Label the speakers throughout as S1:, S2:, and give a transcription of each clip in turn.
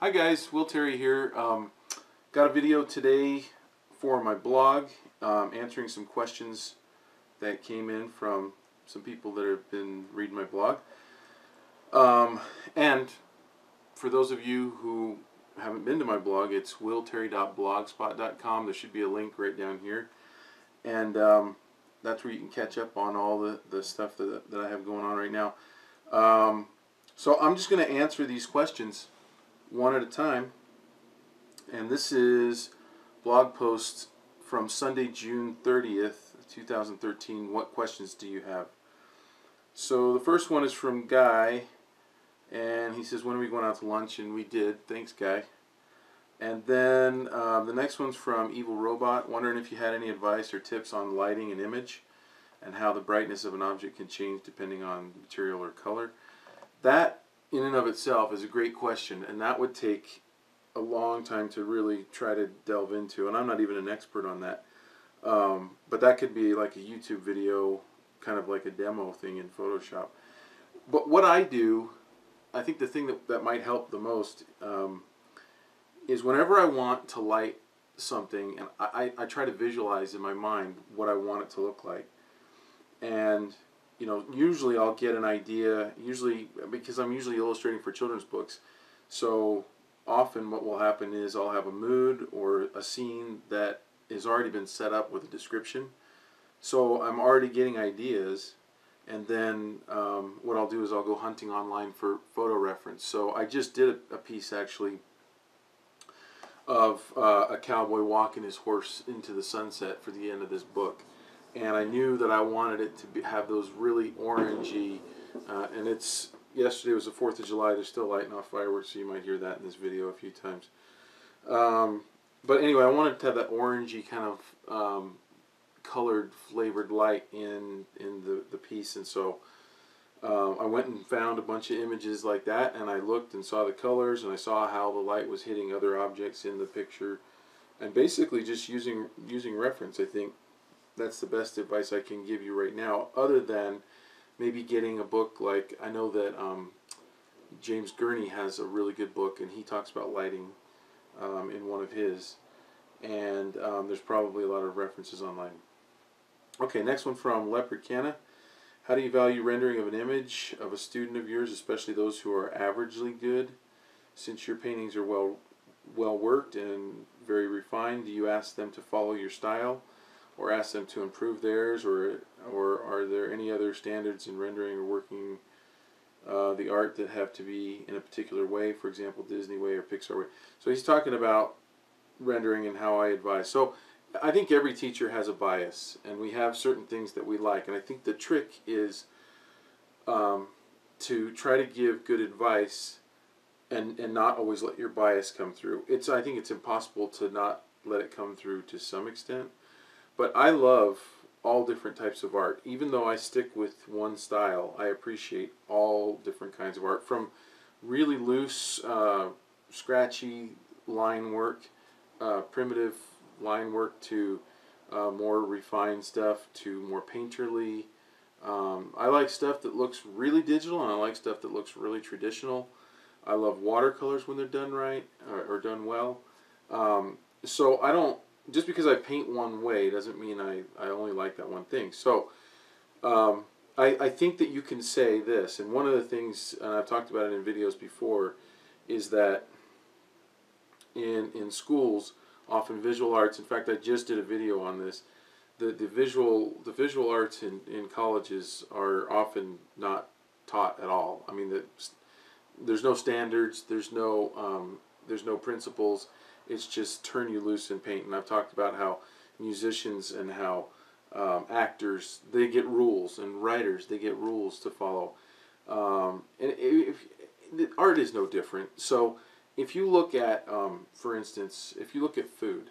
S1: Hi guys, Will Terry here. Um, got a video today for my blog um, answering some questions that came in from some people that have been reading my blog. Um, and for those of you who haven't been to my blog, it's willterry.blogspot.com. There should be a link right down here. And um, that's where you can catch up on all the, the stuff that, that I have going on right now. Um, so I'm just going to answer these questions one at a time. And this is blog post from Sunday, June 30th, 2013. What questions do you have? So the first one is from Guy, and he says, when are we going out to lunch? And we did. Thanks, Guy. And then um, the next one's from Evil Robot, wondering if you had any advice or tips on lighting an image and how the brightness of an object can change depending on material or color. That in and of itself is a great question, and that would take a long time to really try to delve into, and I'm not even an expert on that. Um, but that could be like a YouTube video, kind of like a demo thing in Photoshop. But what I do, I think the thing that, that might help the most um, is whenever I want to light something, and I, I, I try to visualize in my mind what I want it to look like. And you know, usually I'll get an idea, usually because I'm usually illustrating for children's books. So often what will happen is I'll have a mood or a scene that has already been set up with a description. So I'm already getting ideas and then um, what I'll do is I'll go hunting online for photo reference. So I just did a, piece actually of uh, a cowboy walking his horse into the sunset for the end of this book and I knew that I wanted it to be, have those really orangey, uh, and it's, yesterday was the 4th of July, they're still lighting off fireworks, so you might hear that in this video a few times. Um, but anyway, I wanted to have that orangey kind of um, colored, flavored light in, in the, the piece, and so um, I went and found a bunch of images like that, and I looked and saw the colors, and I saw how the light was hitting other objects in the picture, and basically just using using reference, I think, that's the best advice I can give you right now, other than maybe getting a book like I know that um, James Gurney has a really good book, and he talks about lighting um, in one of his, and um, there's probably a lot of references online. Okay, next one from Leopard Canna. How do you value rendering of an image of a student of yours, especially those who are averagely good? Since your paintings are well well worked and very refined, do you ask them to follow your style? Or ask them to improve theirs, or or are there any other standards in rendering or working uh, the art that have to be in a particular way, for example, Disney way or Pixar way? So he's talking about rendering and how I advise. So I think every teacher has a bias, and we have certain things that we like, and I think the trick is um, to try to give good advice and and not always let your bias come through. It's I think it's impossible to not let it come through to some extent. But I love all different types of art. Even though I stick with one style, I appreciate all different kinds of art. From really loose, uh, scratchy line work, uh, primitive line work, to uh, more refined stuff, to more painterly. Um, I like stuff that looks really digital, and I like stuff that looks really traditional. I love watercolors when they're done right or, or done well. Um, so I don't just because I paint one way doesn't mean I, I only like that one thing. So um, I, I think that you can say this, and one of the things, and I've talked about it in videos before, is that in, in schools, often visual arts, in fact I just did a video on this, the, the visual the visual arts in, in colleges are often not taught at all. I mean, the, there's no standards, there's no um, there's no principles, it's just turn you loose and paint. And I've talked about how musicians and how um, actors they get rules and writers they get rules to follow. Um, and if, if, art is no different. So if you look at, um, for instance, if you look at food,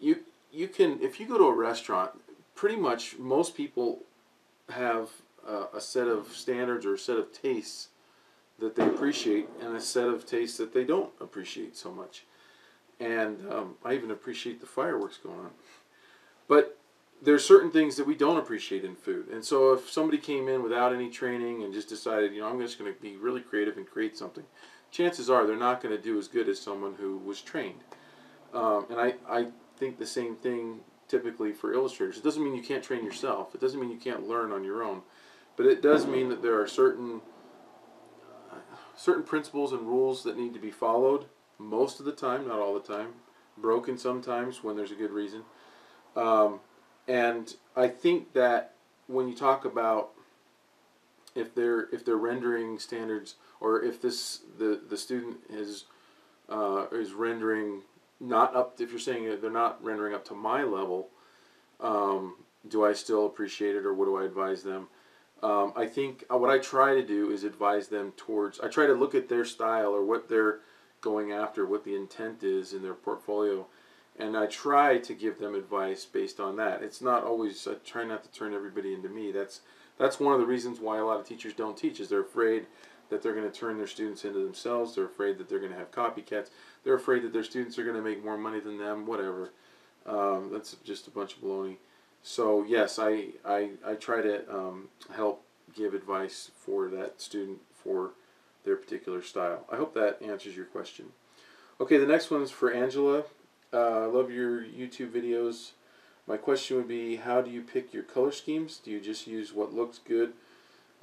S1: you you can if you go to a restaurant, pretty much most people have uh, a set of standards or a set of tastes that they appreciate and a set of tastes that they don't appreciate so much and um, I even appreciate the fireworks going on. But there's certain things that we don't appreciate in food, and so if somebody came in without any training and just decided, you know, I'm just going to be really creative and create something, chances are they're not going to do as good as someone who was trained. Um, and I, I think the same thing typically for illustrators. It doesn't mean you can't train yourself. It doesn't mean you can't learn on your own. But it does mean that there are certain certain principles and rules that need to be followed most of the time, not all the time, broken sometimes when there's a good reason. Um, and I think that when you talk about if they're if they're rendering standards or if this the the student is uh, is rendering not up if you're saying they're not rendering up to my level um, do I still appreciate it or what do I advise them um, I think uh, what I try to do is advise them towards I try to look at their style or what they're going after what the intent is in their portfolio and I try to give them advice based on that it's not always I try not to turn everybody into me that's that's one of the reasons why a lot of teachers don't teach is they're afraid that they're going to turn their students into themselves. They're afraid that they're going to have copycats. They're afraid that their students are going to make more money than them. Whatever. Um, that's just a bunch of baloney. So yes, I I, I try to um, help give advice for that student for their particular style. I hope that answers your question. Okay, the next one is for Angela. Uh, I love your YouTube videos. My question would be, how do you pick your color schemes? Do you just use what looks good?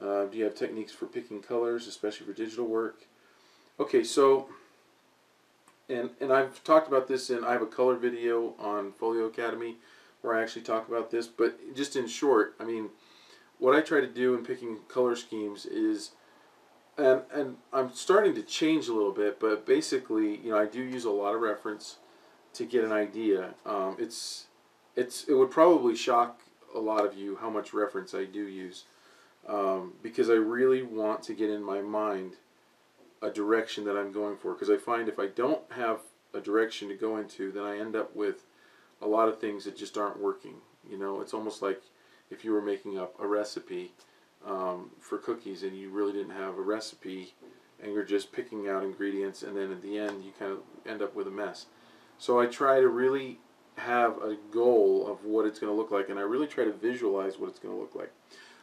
S1: Uh, do you have techniques for picking colors, especially for digital work? Okay, so, and, and I've talked about this in, I have a color video on Folio Academy where I actually talk about this, but just in short, I mean, what I try to do in picking color schemes is, and, and I'm starting to change a little bit, but basically, you know, I do use a lot of reference to get an idea. Um, it's, it's, it would probably shock a lot of you how much reference I do use um, because I really want to get in my mind a direction that I'm going for. Because I find if I don't have a direction to go into, then I end up with a lot of things that just aren't working. You know, it's almost like if you were making up a recipe um, for cookies and you really didn't have a recipe and you're just picking out ingredients and then at the end you kind of end up with a mess. So I try to really have a goal of what it's going to look like and I really try to visualize what it's going to look like.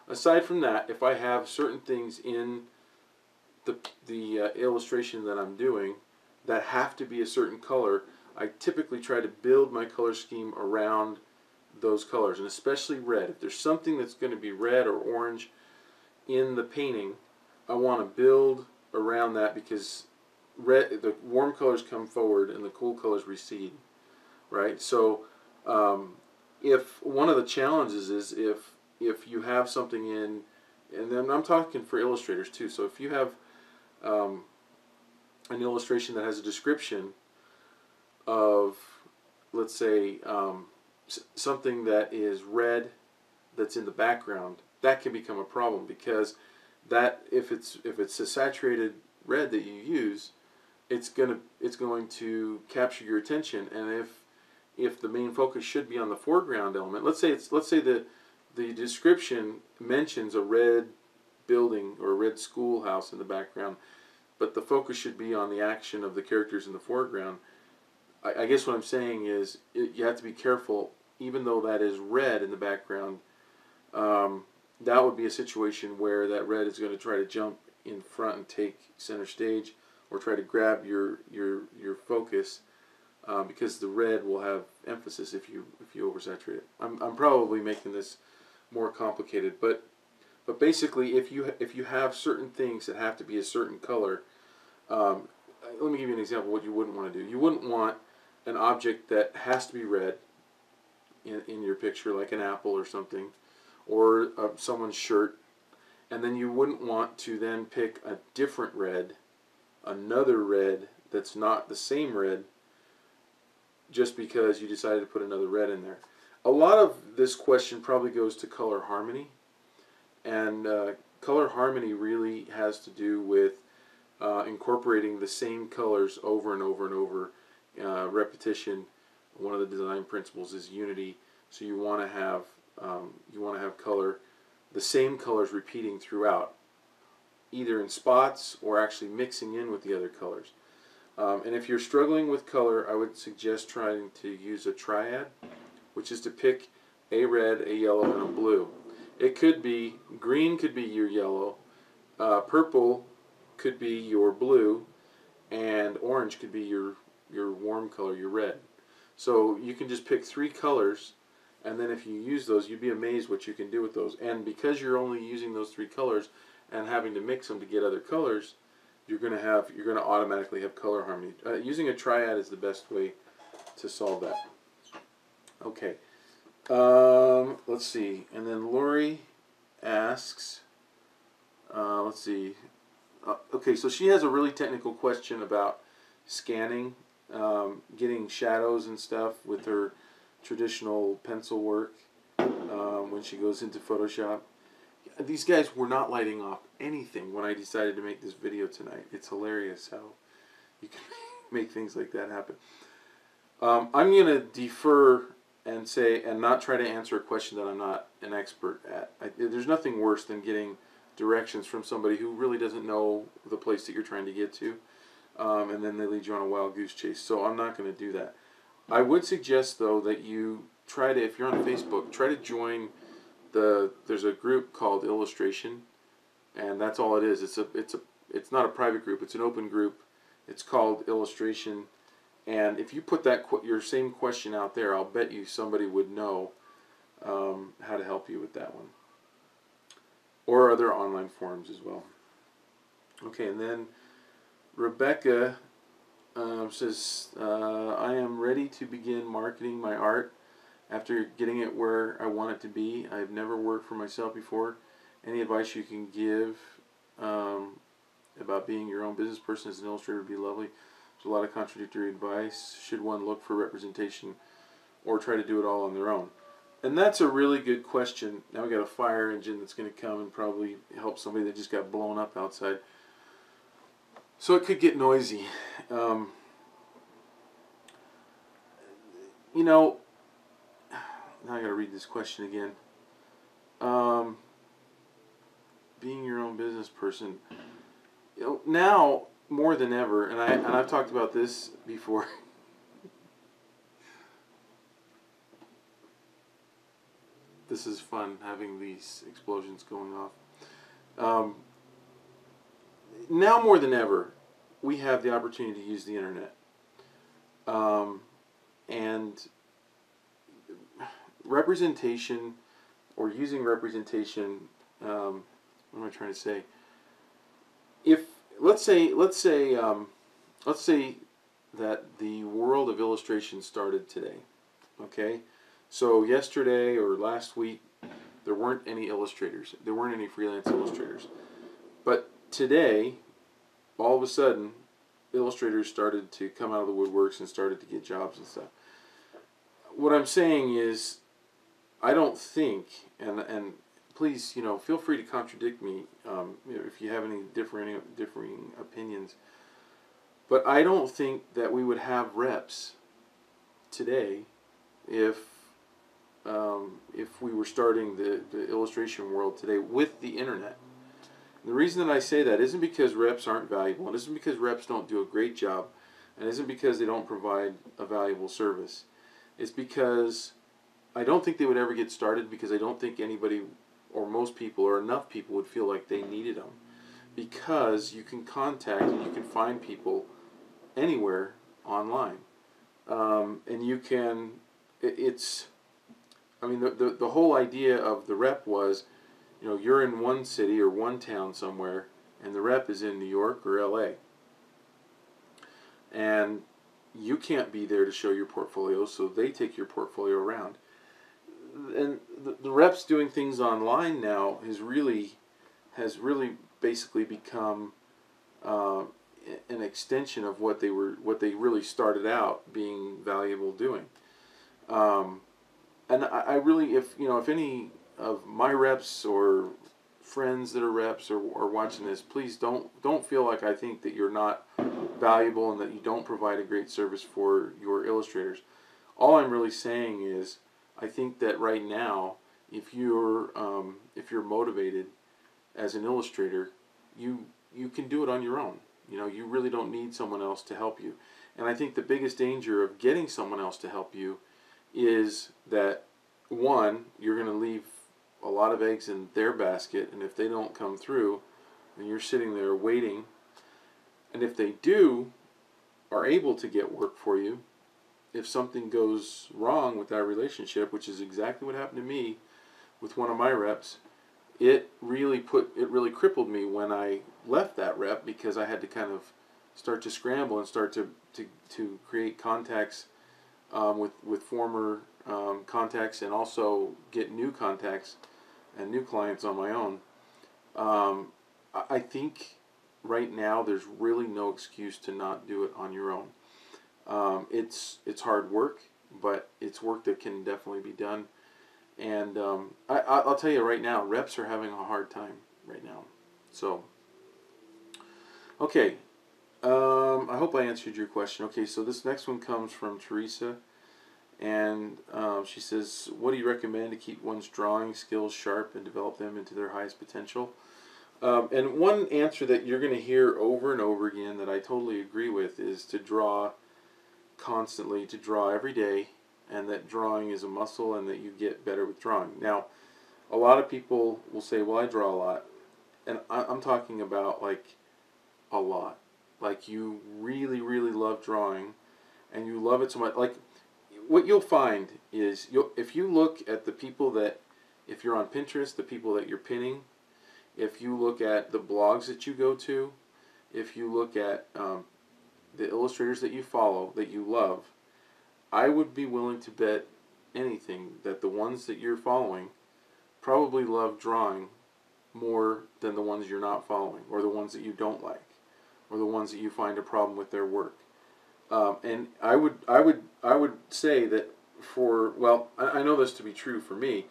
S1: Aside from that, if I have certain things in the, the uh, illustration that I'm doing that have to be a certain color, I typically try to build my color scheme around those colors, and especially red. If there's something that's going to be red or orange in the painting, I want to build around that because red, the warm colors come forward and the cool colors recede, right? So um, if one of the challenges is if if you have something in, and then I'm talking for illustrators too. So if you have um, an illustration that has a description of, let's say, um, something that is red that's in the background, that can become a problem because that if it's if it's a saturated red that you use, it's gonna it's going to capture your attention, and if if the main focus should be on the foreground element, let's say it's let's say the the description mentions a red building or a red schoolhouse in the background, but the focus should be on the action of the characters in the foreground. I, I guess what I'm saying is it, you have to be careful, even though that is red in the background. Um, that would be a situation where that red is going to try to jump in front and take center stage, or try to grab your your your focus uh, because the red will have emphasis if you if you oversaturate it. I'm I'm probably making this more complicated. But but basically, if you if you have certain things that have to be a certain color, um, let me give you an example. What you wouldn't want to do. You wouldn't want an object that has to be red in, in your picture, like an apple or something, or uh, someone's shirt, and then you wouldn't want to then pick a different red, another red that's not the same red, just because you decided to put another red in there a lot of this question probably goes to color harmony. And uh, color harmony really has to do with uh, incorporating the same colors over and over and over. Uh, repetition, one of the design principles is unity. So you want to have um, you want to have color, the same colors repeating throughout, either in spots or actually mixing in with the other colors. Um, and if you're struggling with color, I would suggest trying to use a triad which is to pick a red, a yellow, and a blue. It could be, green could be your yellow, uh, purple could be your blue, and orange could be your your warm color, your red. So you can just pick three colors, and then if you use those, you'd be amazed what you can do with those. And because you're only using those three colors and having to mix them to get other colors, you're gonna have you're gonna automatically have color harmony. Uh, using a triad is the best way to solve that. Okay. Um, let's see. And then Lori asks, uh, let's see. Uh, okay, so she has a really technical question about scanning, um, getting shadows and stuff with her traditional pencil work um, when she goes into Photoshop. These guys were not lighting off anything when I decided to make this video tonight. It's hilarious how you can make things like that happen. Um, I'm going to defer and say and not try to answer a question that I'm not an expert at. I, there's nothing worse than getting directions from somebody who really doesn't know the place that you're trying to get to, um, and then they lead you on a wild goose chase. So I'm not going to do that. I would suggest though that you try to, if you're on Facebook, try to join the. There's a group called Illustration, and that's all it is. It's a it's a it's not a private group. It's an open group. It's called Illustration and if you put that your same question out there, I'll bet you somebody would know um, how to help you with that one. Or other online forums as well. Okay, and then Rebecca uh, says, uh, I am ready to begin marketing my art after getting it where I want it to be. I've never worked for myself before. Any advice you can give um, about being your own business person as an illustrator would be lovely. There's a lot of contradictory advice. Should one look for representation or try to do it all on their own? And that's a really good question. Now we got a fire engine that's going to come and probably help somebody that just got blown up outside. So it could get noisy. Um, you know, now I got to read this question again. Um, being your own business person. You know, now more than ever, and I and I've talked about this before. this is fun having these explosions going off. Um, now more than ever, we have the opportunity to use the internet, um, and representation, or using representation. Um, what am I trying to say? If let's say let's say um, let's say that the world of illustration started today. Okay, so yesterday or last week there weren't any illustrators. There weren't any freelance illustrators. But today, all of a sudden, illustrators started to come out of the woodworks and started to get jobs and stuff. What I'm saying is, I don't think, and and please, you know, feel free to contradict me um, if you have any differing differing opinions. But I don't think that we would have reps today if um, if we were starting the, the illustration world today with the internet. The reason that I say that isn't because reps aren't valuable, and isn't because reps don't do a great job, and isn't because they don't provide a valuable service. It's because I don't think they would ever get started because I don't think anybody or most people or enough people would feel like they needed them because you can contact and you can find people anywhere online um, and you can it, it's i mean the, the, the whole idea of the rep was you know you're in one city or one town somewhere and the rep is in new york or la and you can't be there to show your portfolio so they take your portfolio around and the, the reps doing things online now has really has really basically become uh, an extension of what they were what they really started out being valuable doing. Um, and I, I, really, if you know, if any of my reps or friends that are reps or are watching this, please don't don't feel like I think that you're not valuable and that you don't provide a great service for your illustrators. All I'm really saying is I think that right now, if you're um, if you're motivated as an illustrator, you you can do it on your own. You know, you really don't need someone else to help you. And I think the biggest danger of getting someone else to help you is that one, you're going to leave a lot of eggs in their basket, and if they don't come through, and you're sitting there waiting. And if they do, are able to get work for you, if something goes wrong with that relationship, which is exactly what happened to me with one of my reps, it really put it really crippled me when I left that rep because I had to kind of start to scramble and start to to, to create contacts um, with with former um, contacts and also get new contacts and new clients on my own. Um, I think right now there's really no excuse to not do it on your own. Um, it's it's hard work, but it's work that can definitely be done. And um, I, I'll tell you right now, reps are having a hard time right now. So, okay, um, I hope I answered your question. Okay, so this next one comes from Teresa, and um, she says, "What do you recommend to keep one's drawing skills sharp and develop them into their highest potential?" Um, and one answer that you're going to hear over and over again that I totally agree with is to draw constantly, to draw every day, and that drawing is a muscle and that you get better with drawing. Now, a lot of people will say, well, I draw a lot. And I'm talking about like a lot. Like you really, really love drawing and you love it so much. Like what you'll find is you'll, if you look at the people that, if you're on Pinterest, the people that you're pinning, if you look at the blogs that you go to, if you look at um, the illustrators that you follow, that you love, I would be willing to bet anything that the ones that you're following probably love drawing more than the ones you're not following, or the ones that you don't like, or the ones that you find a problem with their work. Um, and I would, I would, I would say that for well, I, I, know this to be true for me.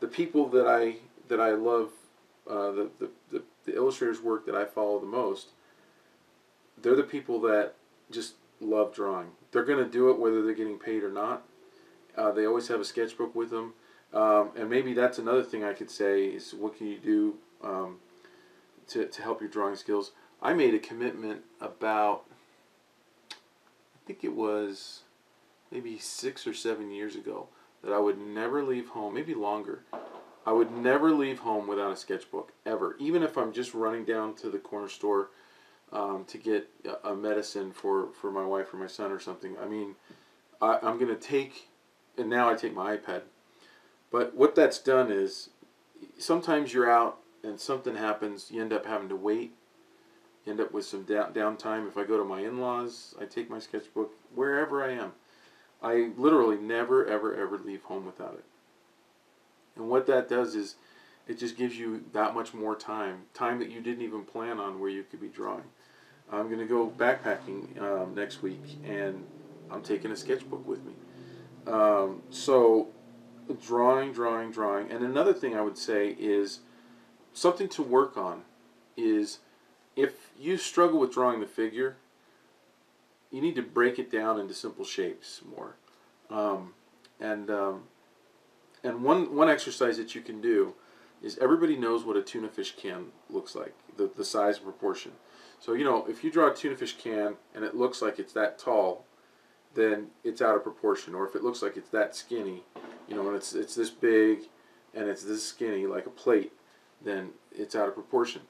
S1: The people that I that I love, uh, the, the, the the illustrators' work that I follow the most, they're the people that just love drawing. They're going to do it whether they're getting paid or not. Uh, they always have a sketchbook with them. Um, and maybe that's another thing I could say is what can you do um, to, to help your drawing skills. I made a commitment about, think it was maybe six or seven years ago, that I would never leave home, maybe longer. I would never leave home without a sketchbook, ever. Even if I'm just running down to the corner store um, to get a medicine for, for my wife or my son or something. I mean, I, I'm going to take, and now I take my iPad. But what that's done is sometimes you're out and something happens, you end up having to wait. End up with some down, downtime. If I go to my in laws, I take my sketchbook wherever I am. I literally never, ever, ever leave home without it. And what that does is it just gives you that much more time, time that you didn't even plan on where you could be drawing. I'm going to go backpacking um, next week, and I'm taking a sketchbook with me. Um, so, drawing, drawing, drawing. And another thing I would say is something to work on is if you struggle with drawing the figure, you need to break it down into simple shapes more. Um, and um, and one one exercise that you can do is everybody knows what a tuna fish can looks like, the, the size and proportion. So, you know, if you draw a tuna fish can and it looks like it's that tall, then it's out of proportion. Or if it looks like it's that skinny, you know, and it's, it's this big and it's this skinny, like a plate, then it's out of proportion.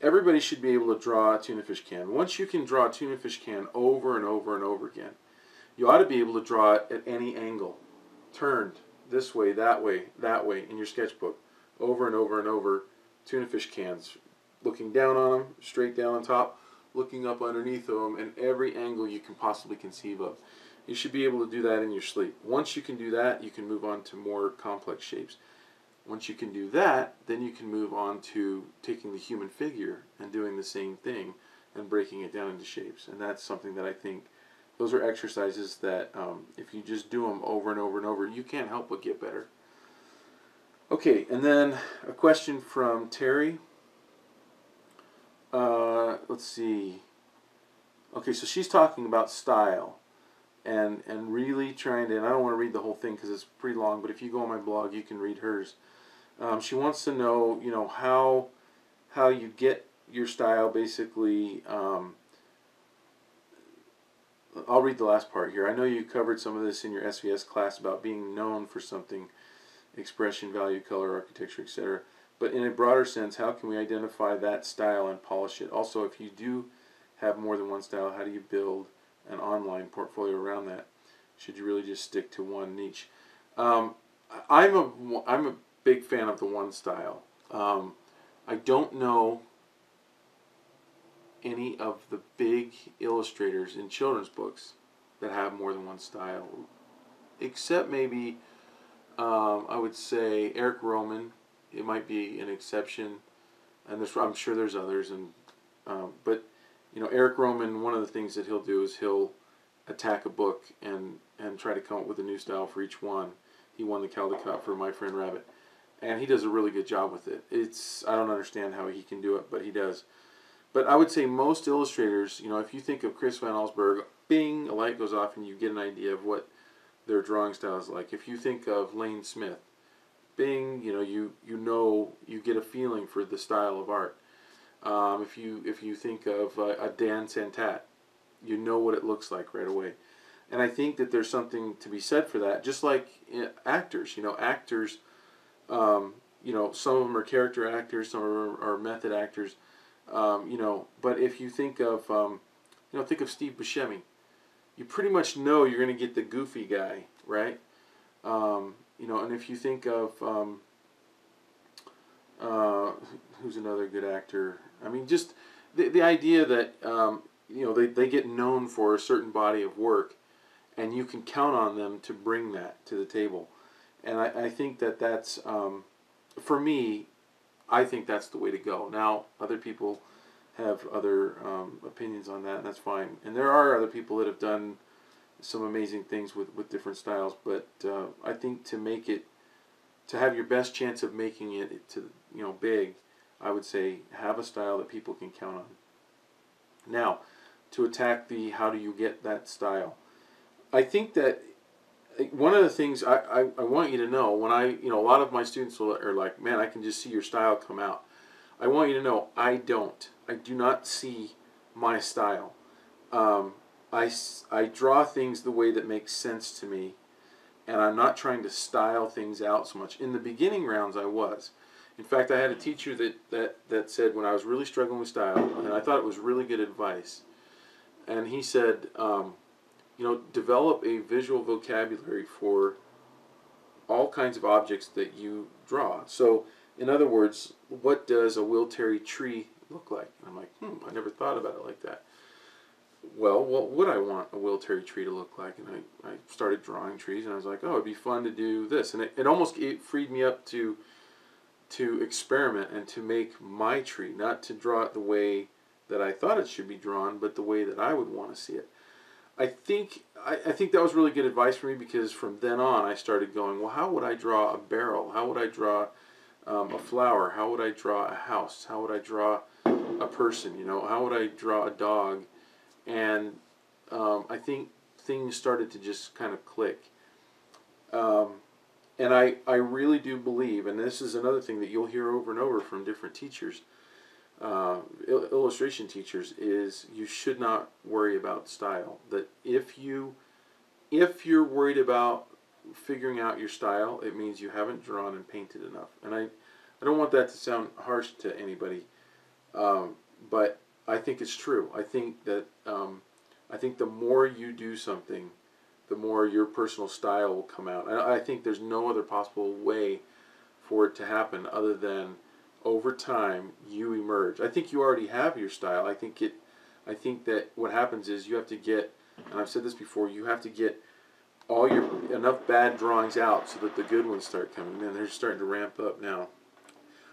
S1: Everybody should be able to draw a tuna fish can. Once you can draw a tuna fish can over and over and over again, you ought to be able to draw it at any angle, turned this way, that way, that way in your sketchbook over and over and over tuna fish cans, looking down on them, straight down on top, looking up underneath them, and every angle you can possibly conceive of. You should be able to do that in your sleep. Once you can do that, you can move on to more complex shapes. Once you can do that, then you can move on to taking the human figure and doing the same thing and breaking it down into shapes. And that's something that I think those are exercises that um, if you just do them over and over and over, you can't help but get better. Okay, and then a question from Terry. Uh, let's see. Okay, so she's talking about style and and really trying to, and I don't want to read the whole thing because it's pretty long, but if you go on my blog, you can read hers. Um, she wants to know, you know, how how you get your style basically. Um, I'll read the last part here. I know you covered some of this in your SVS class about being known for something expression, value, color, architecture, etc. But in a broader sense, how can we identify that style and polish it? Also, if you do have more than one style, how do you build an online portfolio around that? Should you really just stick to one niche? Um, I'm a I'm a big fan of the one style. Um, I don't know any of the big illustrators in children's books that have more than one style, except maybe um, I would say Eric Rohmann. It might be an exception, and there's, I'm sure there's others. And um, but you know Eric Rohmann, one of the things that he'll do is he'll attack a book and and try to come up with a new style for each one. He won the Caldecott for My Friend Rabbit, and he does a really good job with it. It's I don't understand how he can do it, but he does. But I would say most illustrators, you know, if you think of Chris Van Allsburg, bing, a light goes off and you get an idea of what their drawing style is like. If you think of Lane Smith, bing, you know, you you know, you get a feeling for the style of art. Um, if you if you think of uh, a Dan Santat, you know what it looks like right away. And I think that there's something to be said for that. Just like eh, actors, you know, actors, um, you know, some of them are character actors, some are, are method actors, um, you know. But if you think of, um, you know, think of Steve Buscemi, you pretty much know you're going to get the goofy guy, right? Um, you know, and if you think of, um, uh, who's another good actor? I mean, just the, the idea that, um, you know, they, they get known for a certain body of work and you can count on them to bring that to the table. And I, I think that that's, um, for me, I think that's the way to go. Now, other people have other um, opinions on that, and that's fine. And there are other people that have done some amazing things with, with different styles, but uh, I think to make it, to have your best chance of making it to you know big, I would say have a style that people can count on. Now, to attack the how do you get that style, I think that one of the things I, I, I, want you to know when I, you know, a lot of my students are like, man, I can just see your style come out. I want you to know I don't. I do not see my style. Um, I, I draw things the way that makes sense to me, and I'm not trying to style things out so much. In the beginning rounds, I was. In fact, I had a teacher that, that, that said when I was really struggling with style, and I thought it was really good advice, and he said, um, you know, develop a visual vocabulary for all kinds of objects that you draw. So, in other words, what does a Will Terry tree look like? And I'm like, hmm, I never thought about it like that. Well, what would I want a Will Terry tree to look like? And I, I started drawing trees, and I was like, oh, it'd be fun to do this. And it, it almost it freed me up to to experiment and to make my tree, not to draw it the way that I thought it should be drawn, but the way that I would want to see it. I think I, I think that was really good advice for me because from then on I started going, well, how would I draw a barrel? How would I draw um, a flower? How would I draw a house? How would I draw a person? You know, how would I draw a dog? And um, I think things started to just kind of click. Um, and I, I really do believe, and this is another thing that you'll hear over and over from different teachers, uh, il illustration teachers is you should not worry about style. That if you if you're worried about figuring out your style, it means you haven't drawn and painted enough. And I I don't want that to sound harsh to anybody, um, but I think it's true. I think that um, I think the more you do something, the more your personal style will come out. And I think there's no other possible way for it to happen other than over time you emerge. I think you already have your style. I think it I think that what happens is you have to get and I've said this before, you have to get all your enough bad drawings out so that the good ones start coming in. They're starting to ramp up now.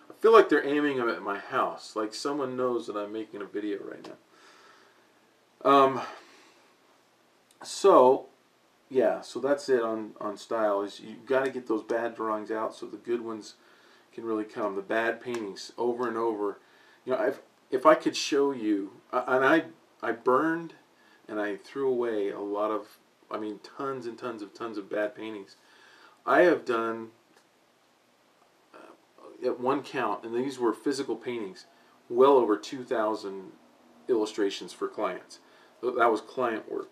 S1: I feel like they're aiming them at my house, like someone knows that I'm making a video right now. Um, so, yeah, so that's it on, on style. Is you got to get those bad drawings out so the good ones can really come. The bad paintings over and over. You know, if if I could show you, and I I burned and I threw away a lot of, I mean, tons and tons of tons of bad paintings. I have done uh, at one count, and these were physical paintings, well over 2,000 illustrations for clients. That was client work,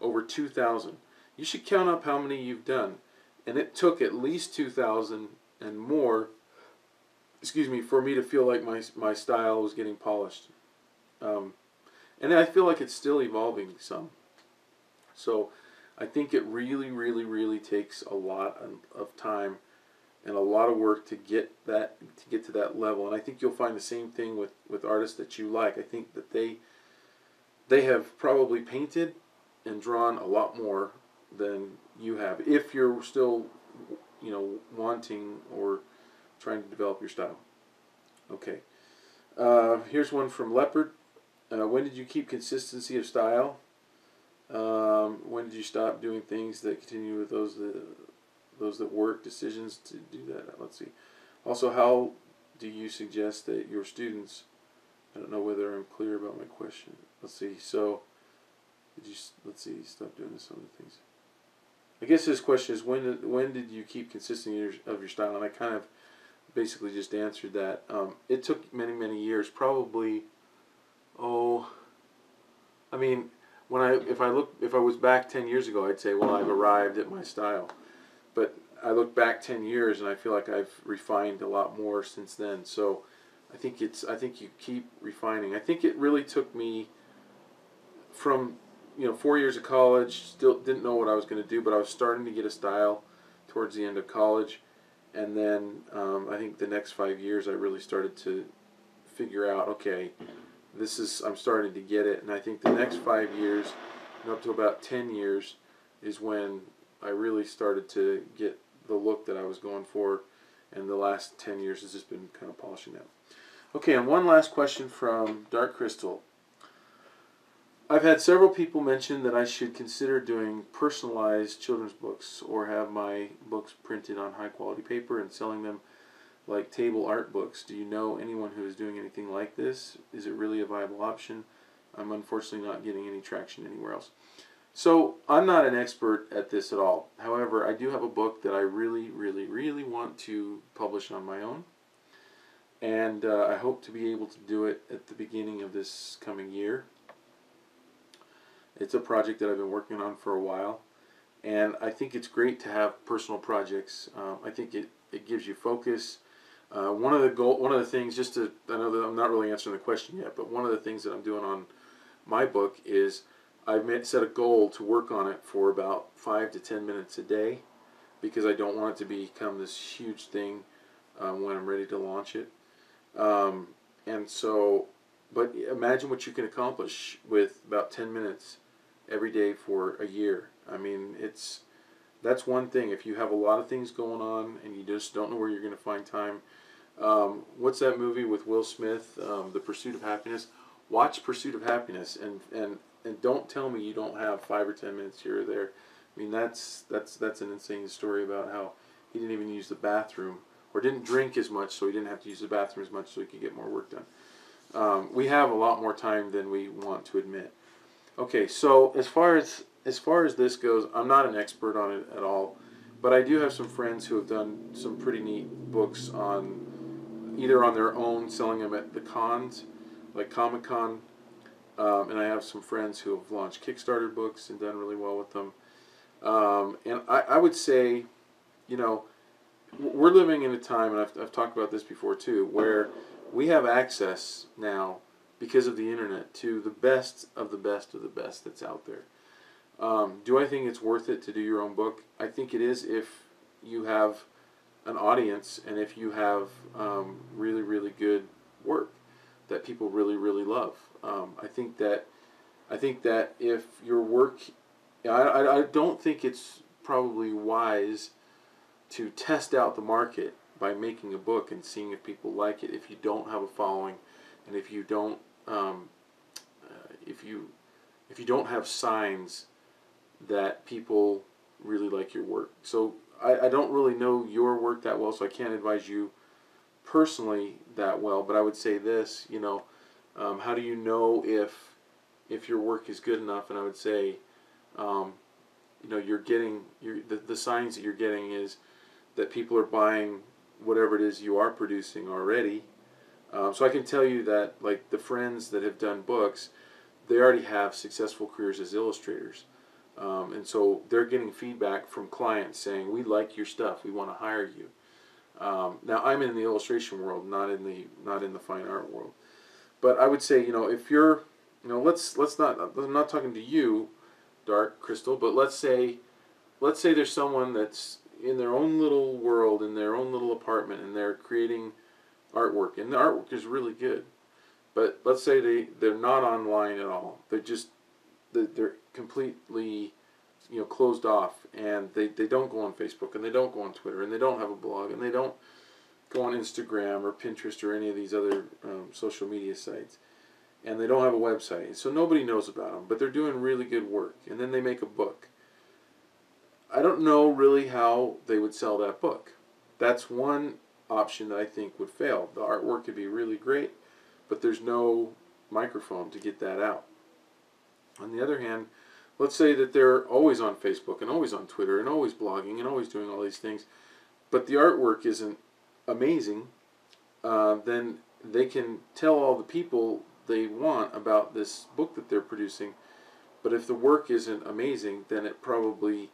S1: over 2,000. You should count up how many you've done, and it took at least 2,000 and more excuse me, for me to feel like my my style was getting polished. Um, and I feel like it's still evolving some. So I think it really, really, really takes a lot of time and a lot of work to get that to get to that level. And I think you'll find the same thing with with artists that you like. I think that they they have probably painted and drawn a lot more than you have if you're still you know wanting or trying to develop your style. Okay. Uh, here's one from Leopard. Uh, when did you keep consistency of style? Um, when did you stop doing things that continue with those that those that work decisions to do that? Let's see. Also, how do you suggest that your students? I don't know whether I'm clear about my question. Let's see. So, did you? Let's see. Stop doing some of the things. I guess this question is when when did you keep consistency of your style? And I kind of basically just answered that. Um, it took many many years, probably. Oh. I mean, when I if I look if I was back ten years ago, I'd say, well, I've arrived at my style. But I look back ten years and I feel like I've refined a lot more since then. So I think it's I think you keep refining. I think it really took me from you know four years of college, still didn't know what I was going to do, but I was starting to get a style towards the end of college, and then um, I think the next five years I really started to figure out okay this is I'm starting to get it, and I think the next five years, and up to about ten years, is when I really started to get the look that I was going for, and the last ten years has just been kind of polishing that. Okay, and one last question from Dark Crystal. I've had several people mention that I should consider doing personalized children's books or have my books printed on high quality paper and selling them like table art books. Do you know anyone who is doing anything like this? Is it really a viable option? I'm unfortunately not getting any traction anywhere else. So I'm not an expert at this at all. However, I do have a book that I really, really, really want to publish on my own. And uh, I hope to be able to do it at the beginning of this coming year. It's a project that I've been working on for a while. And I think it's great to have personal projects. Um, I think it, it gives you focus. Uh, one of the goal, one of the things, just to, I know that I'm not really answering the question yet, but one of the things that I'm doing on my book is I've made, set a goal to work on it for about five to ten minutes a day, because I don't want it to become this huge thing um, when I'm ready to launch it. Um, and so, but imagine what you can accomplish with about ten minutes every day for a year. I mean, it's that's one thing. If you have a lot of things going on and you just don't know where you're going to find time um, what's that movie with Will Smith, um, The Pursuit of Happiness? Watch Pursuit of Happiness and, and, and don't tell me you don't have five or ten minutes here or there. I mean, that's, that's, that's an insane story about how he didn't even use the bathroom or didn't drink as much so he didn't have to use the bathroom as much so he could get more work done. Um, we have a lot more time than we want to admit. Okay, so as far as as far as this goes, I'm not an expert on it at all, but I do have some friends who have done some pretty neat books on either on their own, selling them at the cons, like Comic Con. Um, and I have some friends who have launched Kickstarter books and done really well with them. Um, and I, I would say, you know, we're living in a time, and I've, I've talked about this before too, where we have access now because of the internet to the best of the best of the best that's out there. Um, do I think it's worth it to do your own book? I think it is if you have an audience and if you have um, really really good work that people really really love um, I think that I think that if your work I, I, I don't think it's probably wise to test out the market by making a book and seeing if people like it if you don't have a following and if you don't um, uh, if you if you don't have signs that people really like your work so I, I don't really know your work that well, so I can't advise you personally that well. But I would say this, you know, um, how do you know if if your work is good enough? And I would say, um, you know, you're getting you're, the the signs that you're getting is that people are buying whatever it is you are producing already. Um, so I can tell you that like the friends that have done books, they already have successful careers as illustrators. Um, and so they're getting feedback from clients saying, "We like your stuff. We want to hire you." Um, now I'm in the illustration world, not in the not in the fine art world. But I would say, you know, if you're, you know, let's let's not. I'm not talking to you, dark crystal, but let's say, let's say there's someone that's in their own little world, in their own little apartment, and they're creating artwork, and the artwork is really good. But let's say they they're not online at all. They're just they're completely you know closed off, and they they don't go on Facebook, and they don't go on Twitter, and they don't have a blog, and they don't go on Instagram or Pinterest or any of these other um, social media sites and they don't have a website. So nobody knows about them, but they're doing really good work. And then they make a book. I don't know really how they would sell that book. That's one option that I think would fail. The artwork could be really great, but there's no microphone to get that out. On the other hand, let's say that they're always on Facebook and always on Twitter and always blogging and always doing all these things, but the artwork isn't amazing, uh, then they can tell all the people they want about this book that they're producing. But if the work isn't amazing, then it probably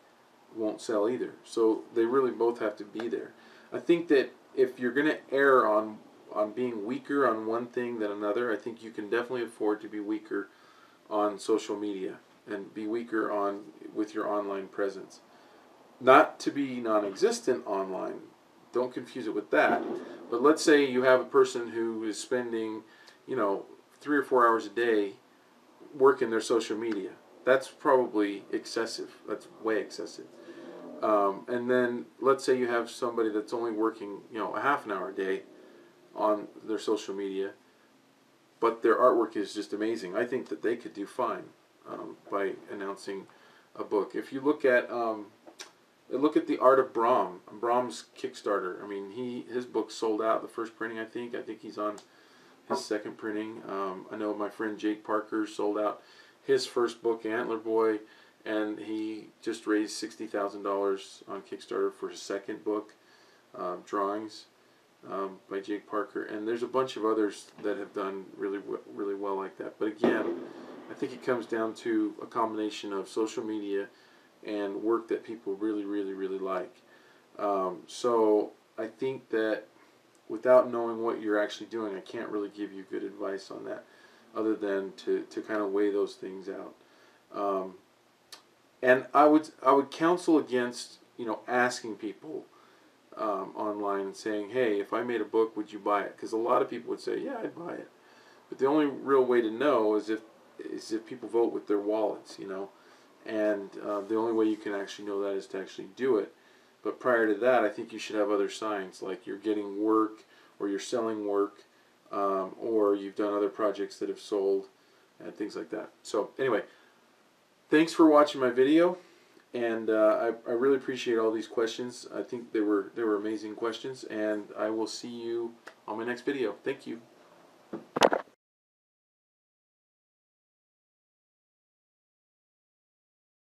S1: won't sell either. So they really both have to be there. I think that if you're going to err on on being weaker on one thing than another, I think you can definitely afford to be weaker on social media and be weaker on with your online presence. Not to be non-existent online. Don't confuse it with that. But let's say you have a person who is spending, you know, three or four hours a day working their social media. That's probably excessive. That's way excessive. Um, and then let's say you have somebody that's only working, you know, a half an hour a day on their social media, but their artwork is just amazing. I think that they could do fine um, by announcing a book. If you look at um, look at the art of Brahm, Brahm's Kickstarter. I mean, he his book sold out the first printing. I think. I think he's on his second printing. Um, I know my friend Jake Parker sold out his first book, Antler Boy, and he just raised sixty thousand dollars on Kickstarter for his second book, uh, drawings um, by Jake Parker. And there's a bunch of others that have done really really well like that. But again, I think it comes down to a combination of social media and work that people really really really like. Um, so I think that without knowing what you're actually doing, I can't really give you good advice on that, other than to, to kind of weigh those things out. Um, and I would I would counsel against you know asking people um, online and saying, hey, if I made a book, would you buy it? Because a lot of people would say, yeah, I'd buy it. But the only real way to know is if is if people vote with their wallets, you know. And uh, the only way you can actually know that is to actually do it. But prior to that, I think you should have other signs like you're getting work or you're selling work um, or you've done other projects that have sold and things like that. So anyway, thanks for watching my video and uh, I, I really appreciate all these questions. I think they were they were amazing questions and I will see you on my next video. Thank you.